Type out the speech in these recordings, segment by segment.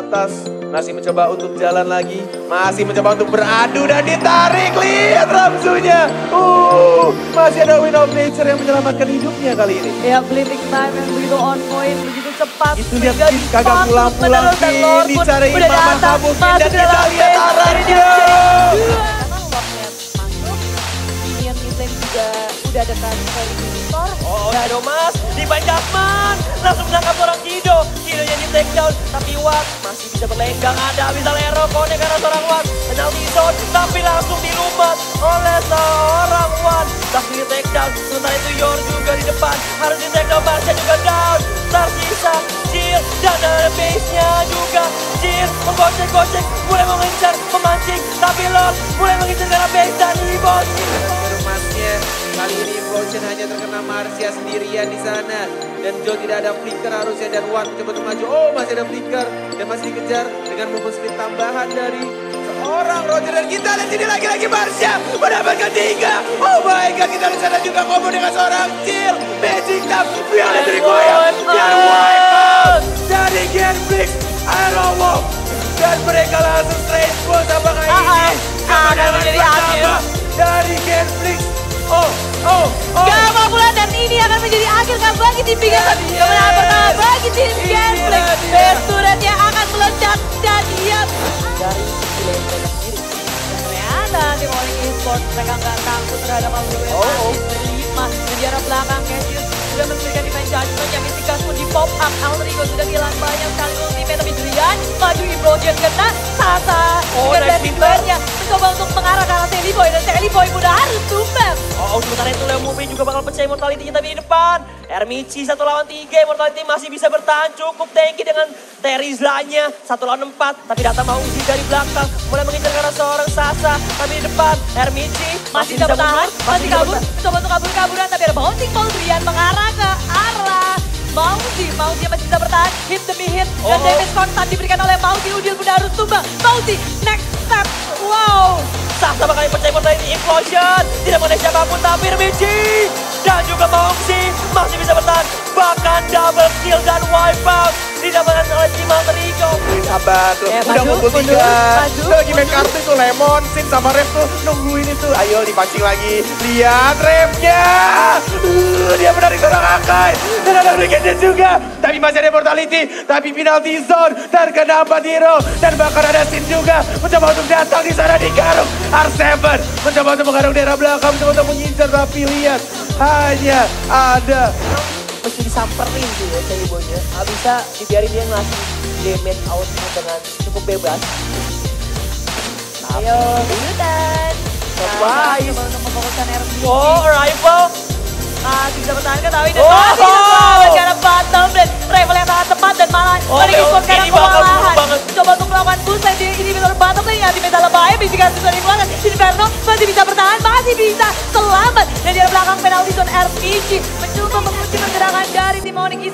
atas. Masih mencoba untuk jalan lagi. Masih mencoba untuk beradu dan ditarik. Lihat Ramsunya. Uh, masih ada Win of Nature yang menyelamatkan hidupnya kali ini. Ya, fleeting time yang begitu on point, begitu cepat. Itu Finn kagak pulang-pulang, pun Dicariin Mama masuk dan kita lihat arahnya. dia udah dekat ke Victor. Oh, Shadow Mas, di Jasman langsung menangkap seorang Kido. Kidonya di take down, tapi masih bisa berlenggang. Ada bisa Lero, konek karena seorang Wan. Penalti zone, tapi langsung dilumat oleh seorang Wan. Di take down, sementara itu Yor juga di depan. Harus di take down, Masnya juga down. Tersisa Jill dan ada base-nya juga. Jill menggocek-gocek, mulai mengincar, memancing. Tapi Lord mulai mengincar karena base dan Ibon. Emasnya kali ini Implosion hanya terkena Marcia sendirian di sana dan Joe tidak ada flicker harusnya. Dan Wan mencoba untuk maju. Oh masih ada flicker. Dan masih dikejar dengan movement speed tambahan dari seorang Roger. Dan kita lihat sini lagi-lagi Marcia mendapatkan tiga. Oh my god kita di sana juga combo dengan seorang Jill. Magic Tap Violet Requiem dan wipe out. Dari Genflix Arrow Wolf. Dan mereka langsung straight push apakah Ah, ini ah, akan kemenangan pertama dari Genflix oh oh oh. Gak apa pula dan ini akan menjadi akhir kan bagi tim Big Iya, iya. Kemenangan pertama bagi tim Iya, iya. Best turretnya akan meledak dan ia Dari sisi lane mereka sendiri. Ternyata tim Olink Esports mereka nggak takut terhadap yang Oh, oh. di jarak belakang Cassius sudah memberikan defense judgment yang ketika pun di pop up Alter Ego sudah kehilangan banyak sekali ultimate tapi Drian maju Implosion kena Sasa. Oh, nice mencoba untuk mengarah ke arah Sally Boy dan Sally Boy pun harus tumbang Oh, oh, sementara itu Leo Movie juga bakal pecah immortality tapi di depan. Ermici satu lawan tiga, immortality masih bisa bertahan cukup tanky dengan Terizlanya satu lawan empat. Tapi datang mau uji dari belakang, mulai mengincar karena seorang Sasa. Tapi di depan, Ermici masih bisa bertahan, masih kabur, coba untuk kabur-kaburan tapi ada bouncing ball mengarah ke arah Mauzi, Mauzi masih bisa bertahan, hit demi hit, dan Oh. damage konstan diberikan oleh Mauzi, Udil pun harus tumbang. Mauzi, next step, wow. Sasa bakal pecah immortality implosion. Tidak mengenai siapa pun tapi Ermici. Dan juga Mongsi masih bisa bertahan. Bahkan double kill dan wipe out. Didapatkan oleh tim Alter Ego. Sabar tuh, Eh, udah ngumpul tiga. Udah lagi main kartu tuh Lemon, Sim sama Ref tuh nungguin itu. Ayo dipancing lagi. Lihat Refnya. Uh, dia menarik seorang Akai. Dan ada Brigadier juga. Tapi masih ada mortality. Tapi penalty zone. Terkena 4 hero. Dan bahkan ada Sim juga. Mencoba untuk datang di sana di garung. R7 mencoba untuk menggarung daerah belakang. Mencoba untuk mengincar tapi lihat. Hanya ada mesti disamperin sih ya Boy-nya. Nggak bisa dibiarin dia ngasih damage output dengan cukup bebas. Ayo, Yudan. Surprise. Coba untuk memfokuskan RB. Oh, arrival. Masih bisa bertahan ke Tawi dan Oh. masih bisa selamat karena Battle Blade. Rival yang sangat tepat dan malah Oh, Esports sekarang kewalahan.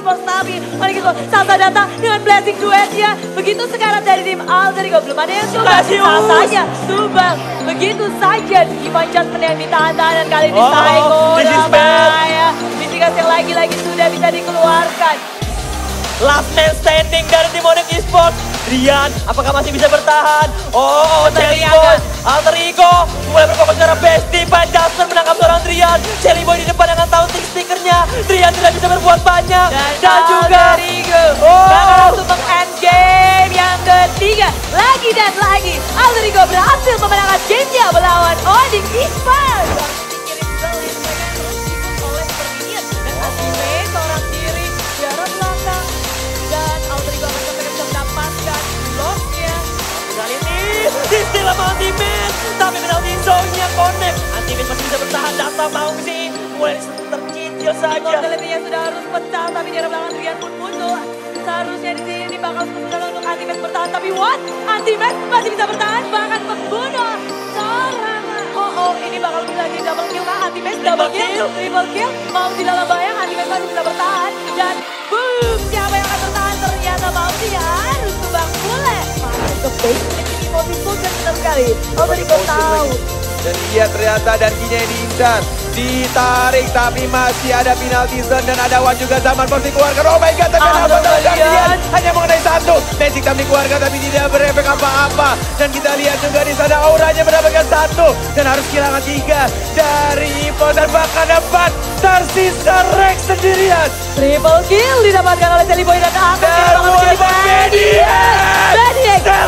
Esports tapi Onyx Esports Sasa datang dengan blessing duetnya. Begitu sekarang dari tim Alter Ego belum ada yang suka. Sasanya tumbang. Begitu saja Ivan Jasmine yang ditahan-tahan dan kali ini Oh, Psycho this is bad. bahaya. Mitigasi yang lagi-lagi sudah bisa dikeluarkan. Last man standing dari tim Onyx Esports. Rian, apakah masih bisa bertahan? Oh, Cherry Ternyata. Boy, Alter Ego mulai berfokus ke arah Besti. Van Jassen menangkap seorang Drian. Cherry Boy di depan dengan taunting stickernya. Drian tidak bisa berbuat banyak. Dan, bisa bertahan. Data mau sih. Mulai tercicil saja. Mortality-nya sudah harus pecah, tapi di arah belakang Drian pun muncul. Seharusnya di sini bakal kesulitan untuk Antimes bertahan, tapi what? Antimes masih bisa bertahan, bahkan membunuh seorang. Oh, oh, ini bakal lagi double kill kah? Antimes double kill, triple kill. Mau di dalam bayang, Antimes masih bisa bertahan. Dan boom, siapa yang akan bertahan? Ternyata mau dia harus tumbang pula. Masuk ke base, motiful dan benar sekali. Alterigo tahu. Dan dia ternyata dan kinya ini diincar. Ditarik tapi masih ada penalty zone dan ada Wan juga zaman pasti keluarga. Oh my god tapi apa hanya mengenai satu. Magic tapi keluarga tapi tidak berefek apa-apa. Dan kita lihat juga di sana auranya mendapatkan satu dan harus kehilangan tiga dari Ipo dan bahkan empat tersisa Rex sendirian. Triple kill didapatkan oleh Boy dan akan kita menjadi Boy Maniac! Maniac dan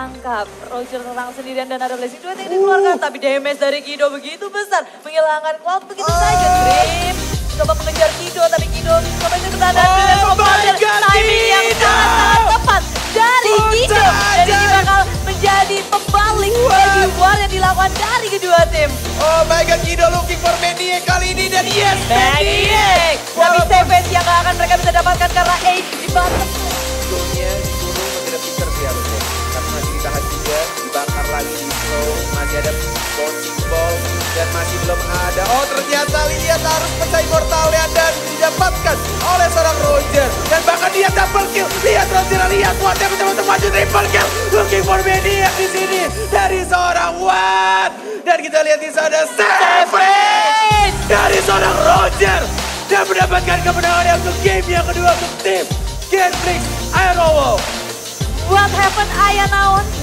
tertangkap. Roger tertangkap sendirian dan ada blessing dua yang dikeluarkan. Tapi damage dari Kido begitu besar. Menghilangkan Cloud begitu saja. Dream coba mengejar Kido tapi Kido coba itu ke sana. Oh dengan my Roger. God, Timing yang sangat-sangat tepat dari Oh, Kido. Dan ini bakal menjadi pembalik dari war yang dilakukan dari kedua tim. Oh my god, Kido looking for Maniac kali ini dan yes! Ternyata lihat harus pecah immortalnya dan didapatkan oleh seorang Roger. Dan bahkan dia double kill. Lihat Roger, lihat kuatnya mencoba untuk maju triple kill. Looking for Maniac di sini dari seorang Watt. Dan kita lihat di sana Savage dari seorang Roger. Dan mendapatkan kemenangan untuk game yang kedua untuk tim Genflix Aerowo. What happened Ayah Naon?